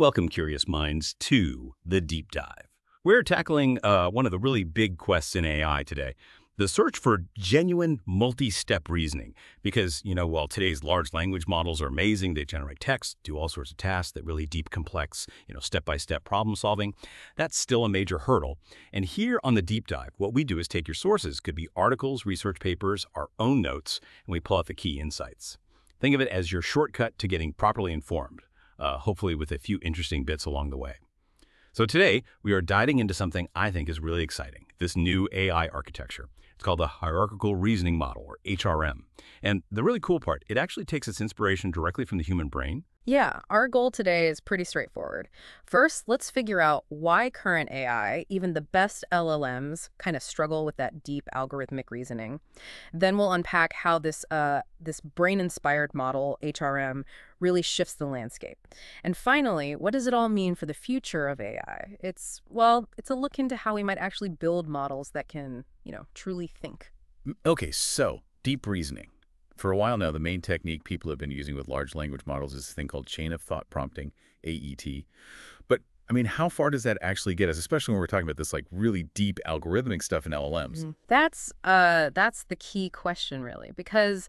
Welcome, curious minds, to the deep dive. We're tackling uh, one of the really big quests in AI today, the search for genuine multi-step reasoning. Because, you know, while today's large language models are amazing, they generate text, do all sorts of tasks that really deep, complex, you know, step-by-step problem solving, that's still a major hurdle. And here on the deep dive, what we do is take your sources, could be articles, research papers, our own notes, and we pull out the key insights. Think of it as your shortcut to getting properly informed, uh, hopefully with a few interesting bits along the way. So today, we are diving into something I think is really exciting, this new AI architecture. It's called the Hierarchical Reasoning Model, or HRM. And the really cool part, it actually takes its inspiration directly from the human brain. Yeah, our goal today is pretty straightforward. First, let's figure out why current AI, even the best LLMs, kind of struggle with that deep algorithmic reasoning. Then we'll unpack how this uh, this brain-inspired model, HRM, really shifts the landscape. And finally, what does it all mean for the future of AI? It's, well, it's a look into how we might actually build models that can, you know, truly think. Okay, so deep reasoning. For a while now, the main technique people have been using with large language models is a thing called chain of thought prompting, AET. But I mean, how far does that actually get us, especially when we're talking about this like really deep algorithmic stuff in LLMs? Mm -hmm. That's uh that's the key question really, because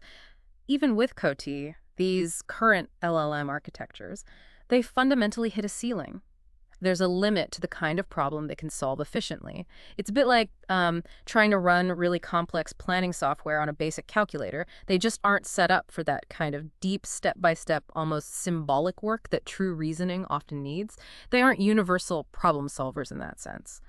even with COTI, these current LLM architectures, they fundamentally hit a ceiling there's a limit to the kind of problem they can solve efficiently. It's a bit like um, trying to run really complex planning software on a basic calculator. They just aren't set up for that kind of deep, step-by-step, -step, almost symbolic work that true reasoning often needs. They aren't universal problem solvers in that sense.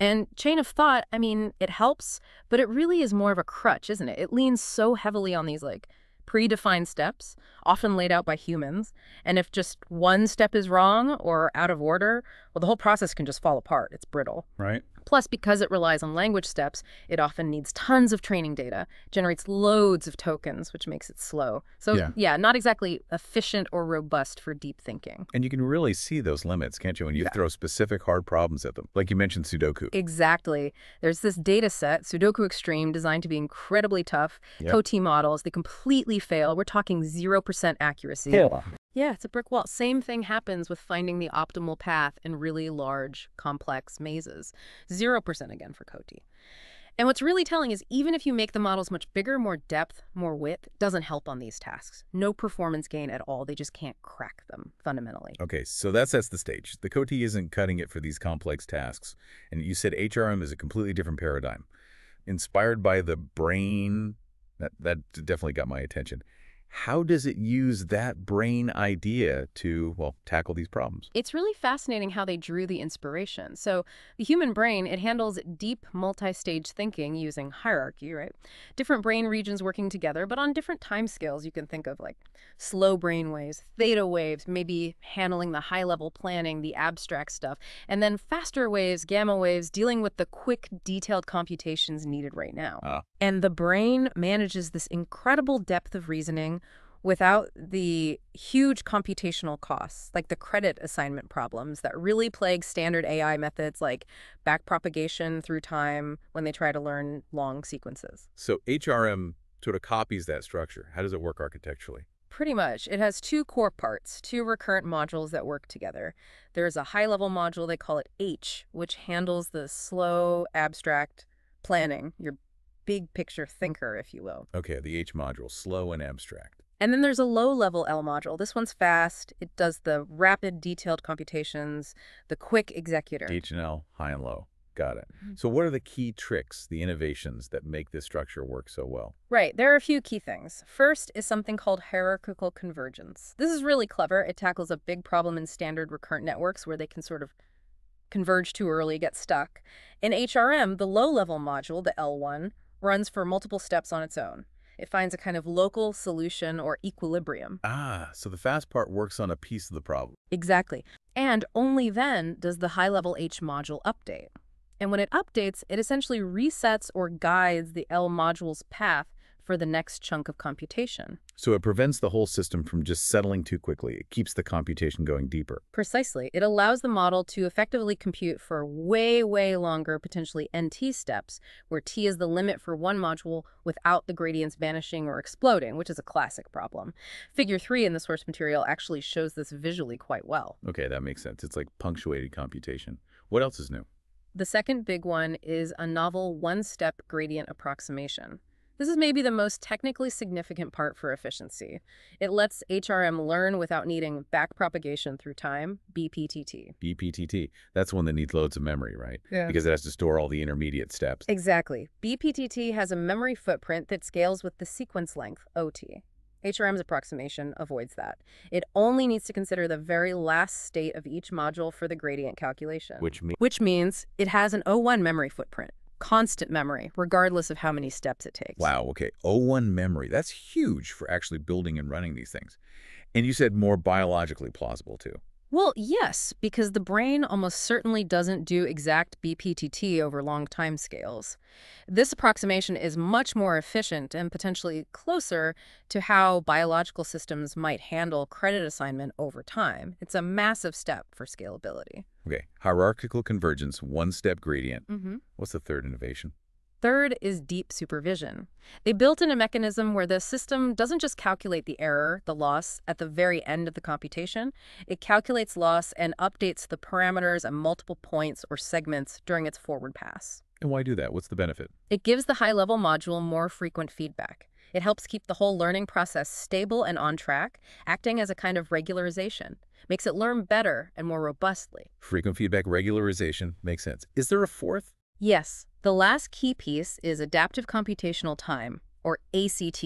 And chain of thought, I mean, it helps, but it really is more of a crutch, isn't it? It leans so heavily on these, like, predefined steps, often laid out by humans. And if just one step is wrong or out of order, well, the whole process can just fall apart. It's brittle. Right. Plus, because it relies on language steps, it often needs tons of training data, generates loads of tokens, which makes it slow. So yeah, yeah not exactly efficient or robust for deep thinking. And you can really see those limits, can't you, when you yeah. throw specific hard problems at them, like you mentioned Sudoku. Exactly. There's this data set, Sudoku Extreme, designed to be incredibly tough. Yep. COTI models, they completely fail. We're talking 0% accuracy. Yeah. Yeah, it's a brick wall. Same thing happens with finding the optimal path in really large, complex mazes. 0% again for COTI. And what's really telling is even if you make the models much bigger, more depth, more width, doesn't help on these tasks. No performance gain at all. They just can't crack them, fundamentally. Okay, so that sets the stage. The COTI isn't cutting it for these complex tasks. And you said HRM is a completely different paradigm. Inspired by the brain, that, that definitely got my attention how does it use that brain idea to, well, tackle these problems? It's really fascinating how they drew the inspiration. So the human brain, it handles deep multi-stage thinking using hierarchy, right? Different brain regions working together, but on different time scales. You can think of like slow brain waves, theta waves, maybe handling the high-level planning, the abstract stuff, and then faster waves, gamma waves, dealing with the quick, detailed computations needed right now. Uh. And the brain manages this incredible depth of reasoning without the huge computational costs, like the credit assignment problems that really plague standard AI methods like backpropagation through time when they try to learn long sequences. So HRM sort of copies that structure. How does it work architecturally? Pretty much. It has two core parts, two recurrent modules that work together. There's a high-level module, they call it H, which handles the slow, abstract planning, your big picture thinker, if you will. Okay, the H module, slow and abstract. And then there's a low-level L module. This one's fast. It does the rapid, detailed computations, the quick executor. H and L, high and low. Got it. Mm-hmm. So what are the key tricks, the innovations that make this structure work so well? Right. There are a few key things. First is something called hierarchical convergence. This is really clever. It tackles a big problem in standard recurrent networks where they can sort of converge too early, get stuck. In HRM, the low-level module, the L1, runs for multiple steps on its own. It finds a kind of local solution or equilibrium. Ah, so the fast part works on a piece of the problem. Exactly. And only then does the high-level H module update. And when it updates, it essentially resets or guides the L module's path for the next chunk of computation. So it prevents the whole system from just settling too quickly. It keeps the computation going deeper. Precisely. It allows the model to effectively compute for way, way longer, potentially NT steps, where T is the limit for one module without the gradients vanishing or exploding, which is a classic problem. Figure 3 in the source material actually shows this visually quite well. Okay, that makes sense. It's like punctuated computation. What else is new? The second big one is a novel one-step gradient approximation. This is maybe the most technically significant part for efficiency. It lets HRM learn without needing backpropagation through time, BPTT. BPTT. That's one that needs loads of memory, right? Yeah. Because it has to store all the intermediate steps. Exactly. BPTT has a memory footprint that scales with the sequence length, OT. HRM's approximation avoids that. It only needs to consider the very last state of each module for the gradient calculation. Which means Which means it has an O1 memory footprint. Constant memory, regardless of how many steps it takes. Wow, okay. O1 memory. That's huge for actually building and running these things. And you said more biologically plausible, too. Well, yes, because the brain almost certainly doesn't do exact BPTT over long time scales. This approximation is much more efficient and potentially closer to how biological systems might handle credit assignment over time. It's a massive step for scalability. Okay, hierarchical convergence, one-step gradient. Mm-hmm. What's the third innovation? Third is deep supervision. They built in a mechanism where the system doesn't just calculate the error, the loss, at the very end of the computation. It calculates loss and updates the parameters at multiple points or segments during its forward pass. And why do that? What's the benefit? It gives the high-level module more frequent feedback. It helps keep the whole learning process stable and on track, acting as a kind of regularization. Makes it learn better and more robustly. Frequent feedback regularization makes sense. Is there a fourth? Yes, the last key piece is adaptive computational time, or ACT.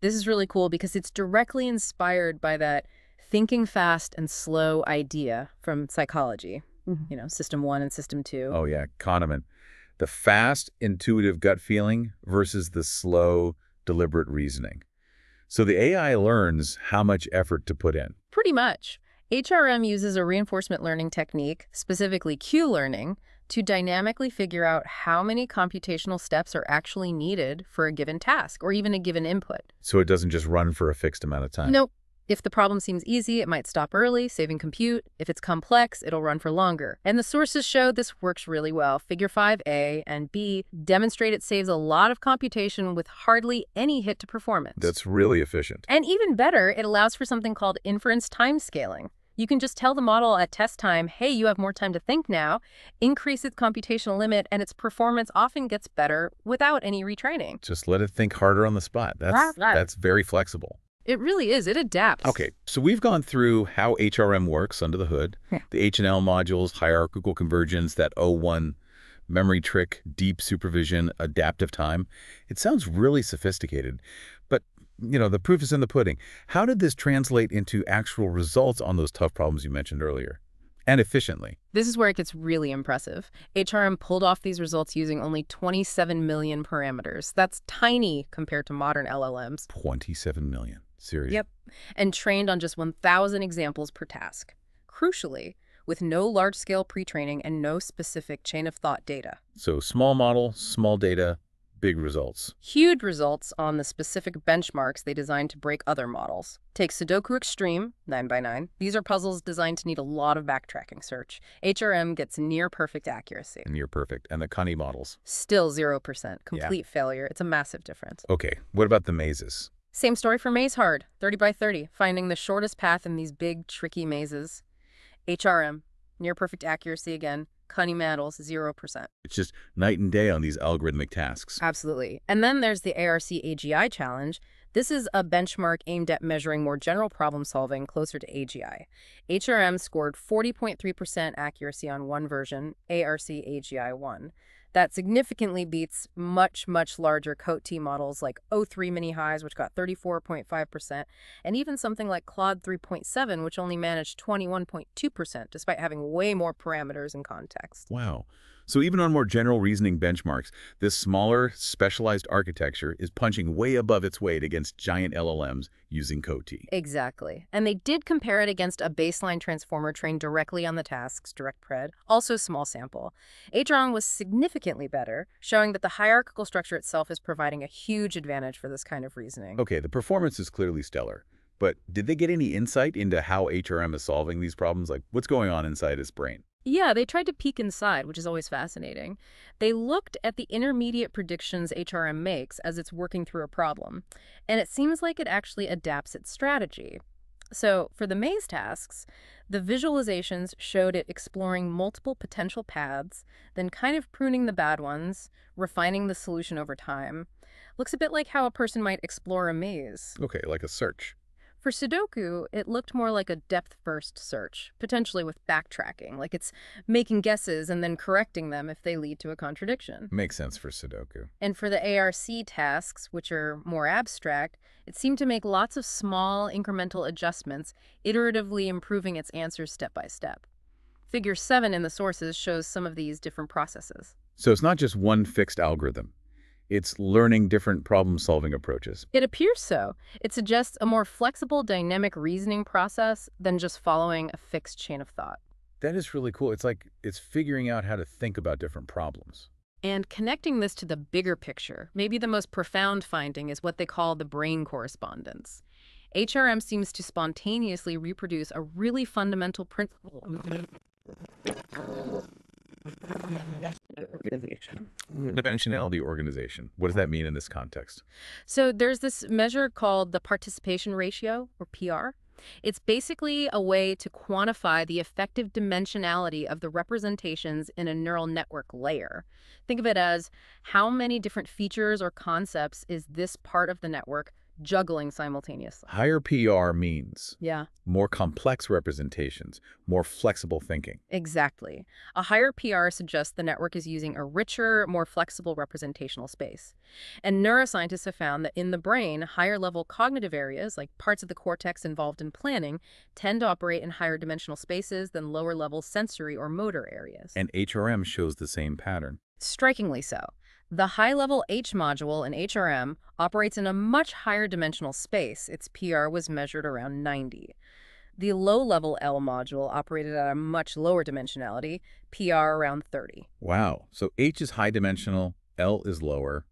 This is really cool because it's directly inspired by that thinking fast and slow idea from psychology. Mm-hmm. You know, system one and system two. Oh, yeah, Kahneman. The fast, intuitive gut feeling versus the slow, deliberate reasoning. So the AI learns how much effort to put in. Pretty much. HRM uses a reinforcement learning technique, specifically Q-learning, to dynamically figure out how many computational steps are actually needed for a given task or even a given input. So it doesn't just run for a fixed amount of time. Nope. If the problem seems easy, it might stop early, saving compute. If it's complex, it'll run for longer. And the sources show this works really well. Figure 5a and b demonstrate it saves a lot of computation with hardly any hit to performance. That's really efficient. And even better, it allows for something called inference time scaling. You can just tell the model at test time, hey, you have more time to think now, increase its computational limit, and its performance often gets better without any retraining. Just let it think harder on the spot. That's, Right, right. that's very flexible. It really is. It adapts. Okay, so we've gone through how HRM works under the hood, Yeah. the H&L modules, hierarchical convergence, that O1 memory trick, deep supervision, adaptive time. It sounds really sophisticated, but you know, the proof is in the pudding. How did this translate into actual results on those tough problems you mentioned earlier? And efficiently? This is where it gets really impressive. HRM pulled off these results using only 27 million parameters. That's tiny compared to modern LLMs. 27 million. Seriously. Yep. And trained on just 1,000 examples per task. Crucially, with no large-scale pre-training and no specific chain-of-thought data. So small model, small data, big results. Huge results on the specific benchmarks they designed to break other models. Take Sudoku Extreme, 9x9. These are puzzles designed to need a lot of backtracking search. HRM gets near perfect accuracy. Near-perfect. And the Connie models. Still 0%. Complete failure. It's a massive difference. Okay, what about the mazes? Same story for Maze Hard, 30 by 30, finding the shortest path in these big, tricky mazes. HRM, near perfect accuracy again. Cunning models, 0%. It's just night and day on these algorithmic tasks. Absolutely. And then there's the ARC AGI challenge. This is a benchmark aimed at measuring more general problem solving closer to AGI. HRM scored 40.3% accuracy on one version, ARC AGI 1. That significantly beats much, much larger COTE models like O3 Mini Highs, which got 34.5%, and even something like Claude 3.7, which only managed 21.2%, despite having way more parameters and context. Wow. So even on more general reasoning benchmarks, this smaller, specialized architecture is punching way above its weight against giant LLMs using COTI. Exactly. And they did compare it against a baseline transformer trained directly on the tasks, DirectPred, also small sample. HRM was significantly better, showing that the hierarchical structure itself is providing a huge advantage for this kind of reasoning. Okay, the performance is clearly stellar. But did they get any insight into how HRM is solving these problems? Like, what's going on inside its brain? Yeah, they tried to peek inside, which is always fascinating. They looked at the intermediate predictions HRM makes as it's working through a problem, and it seems like it actually adapts its strategy. So, for the maze tasks, the visualizations showed it exploring multiple potential paths, then kind of pruning the bad ones, refining the solution over time. Looks a bit like how a person might explore a maze. Okay, like a search. For Sudoku, it looked more like a depth-first search, potentially with backtracking, like it's making guesses and then correcting them if they lead to a contradiction. Makes sense for Sudoku. And for the ARC tasks, which are more abstract, it seemed to make lots of small, incremental adjustments, iteratively improving its answers step by step. Figure 7 in the sources shows some of these different processes. So it's not just one fixed algorithm. It's learning different problem-solving approaches. It appears so. It suggests a more flexible, dynamic reasoning process than just following a fixed chain of thought. That is really cool. It's like it's figuring out how to think about different problems. And connecting this to the bigger picture, maybe the most profound finding is what they call the brain correspondence. HRM seems to spontaneously reproduce a really fundamental principle. Dimensionality organization. What does that mean in this context? So there's this measure called the participation ratio, or PR. It's basically a way to quantify the effective dimensionality of the representations in a neural network layer. Think of it as how many different features or concepts is this part of the network juggling simultaneously. Higher PR means Yeah, more complex representations, more flexible thinking. exactly. A higher PR suggests the network is using a richer, more flexible representational space. And neuroscientists have found that in the brain, higher level cognitive areas, like parts of the cortex involved in planning, tend to operate in higher dimensional spaces than lower level sensory or motor areas. And HRM shows the same pattern. Strikingly so. The high-level H module in HRM operates in a much higher dimensional space. Its PR was measured around 90. The low-level L module operated at a much lower dimensionality, PR around 30. Wow. So H is high dimensional, L is lower,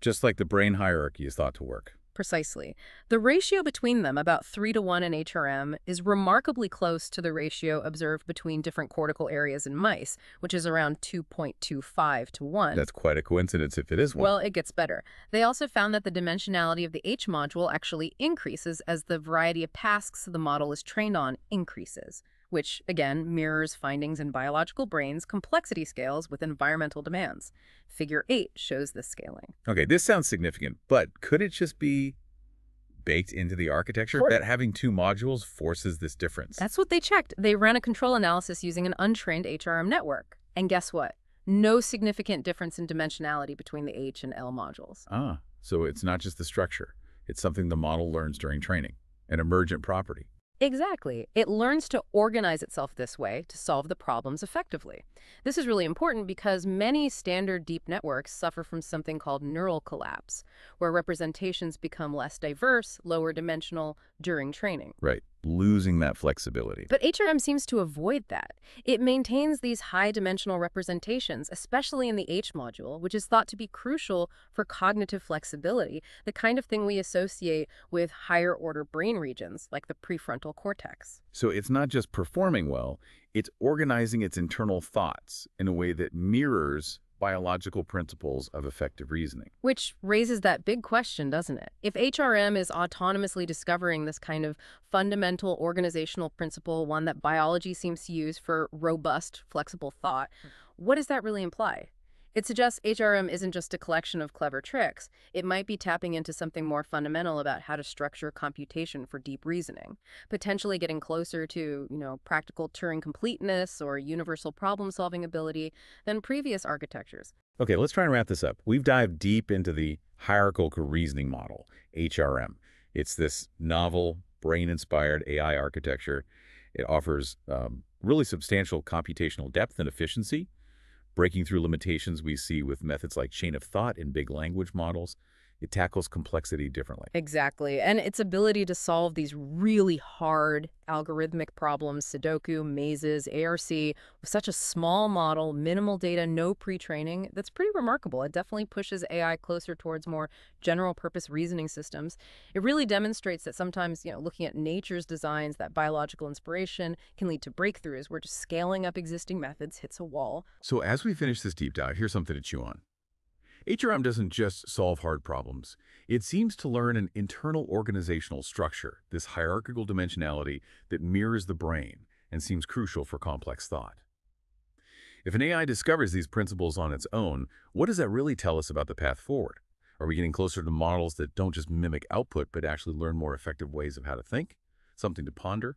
just like the brain hierarchy is thought to work. Precisely. The ratio between them, about 3 to 1 in HRM, is remarkably close to the ratio observed between different cortical areas in mice, which is around 2.25 to 1. That's quite a coincidence if it is one. Well, it gets better. They also found that the dimensionality of the H module actually increases as the variety of tasks the model is trained on increases, which, again, mirrors findings in biological brains' complexity scales with environmental demands. Figure 8 shows this scaling. okay, this sounds significant, but could it just be baked into the architecture Sure. that having two modules forces this difference? That's what they checked. They ran a control analysis using an untrained HRM network. And guess what? No significant difference in dimensionality between the H and L modules. Ah, so it's not just the structure. It's something the model learns during training, an emergent property. Exactly. It learns to organize itself this way to solve the problems effectively. This is really important because many standard deep networks suffer from something called neural collapse, where representations become less diverse, lower dimensional during training. Right, losing that flexibility. But HRM seems to avoid that. It maintains these high-dimensional representations, especially in the H module, which is thought to be crucial for cognitive flexibility, the kind of thing we associate with higher-order brain regions, like the prefrontal cortex. So it's not just performing well, it's organizing its internal thoughts in a way that mirrors biological principles of effective reasoning. Which raises that big question, doesn't it? If HRM is autonomously discovering this kind of fundamental organizational principle, one that biology seems to use for robust, flexible thought, hmm. what does that really imply? It suggests HRM isn't just a collection of clever tricks. It might be tapping into something more fundamental about how to structure computation for deep reasoning, potentially getting closer to, you know, practical Turing completeness or universal problem-solving ability than previous architectures. Okay, let's try and wrap this up. We've dived deep into the hierarchical reasoning model, HRM. It's this novel, brain-inspired AI architecture. It offers um, really substantial computational depth and efficiency, breaking through limitations we see with methods like chain of thought in big language models. It tackles complexity differently. Exactly. And its ability to solve these really hard algorithmic problems, Sudoku, mazes, ARC, with such a small model, minimal data, no pre-training, that's pretty remarkable. It definitely pushes AI closer towards more general purpose reasoning systems. It really demonstrates that sometimes, you know, looking at nature's designs, that biological inspiration can lead to breakthroughs where just scaling up existing methods hits a wall. So as we finish this deep dive, here's something to chew on. HRM doesn't just solve hard problems. It seems to learn an internal organizational structure, this hierarchical dimensionality that mirrors the brain and seems crucial for complex thought. If an AI discovers these principles on its own, what does that really tell us about the path forward? Are we getting closer to models that don't just mimic output but actually learn more effective ways of how to think? Something to ponder?